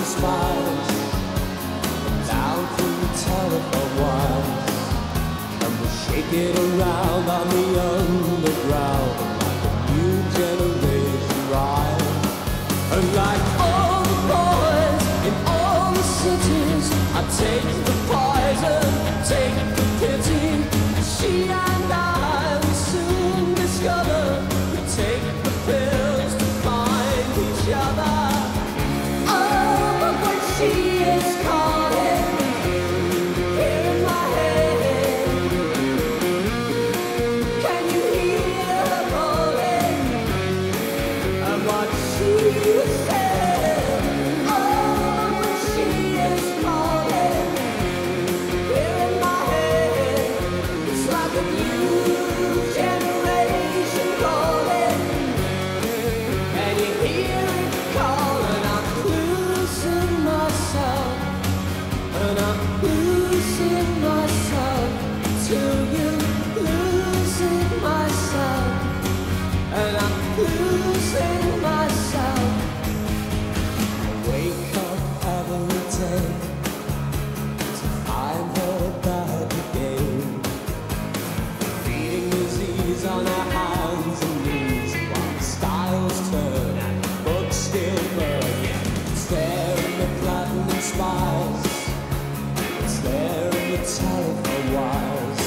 he smiles. Through the telephone wires And shake it around on the underground. Like a new generation rise And like all the boys in all the cities I take she is called. telephone wires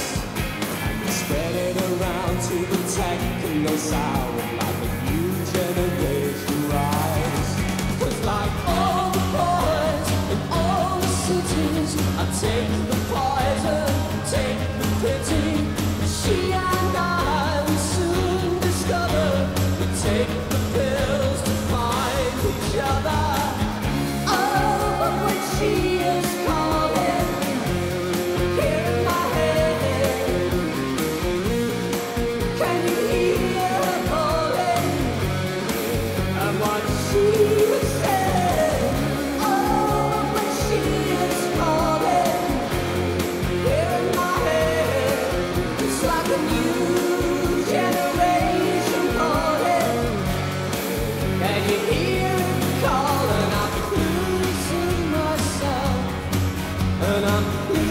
And spread it around to the techno sound Like a new generation like all the boys in all the cities I take the poison, take the pity. She and I will soon discover We take ölen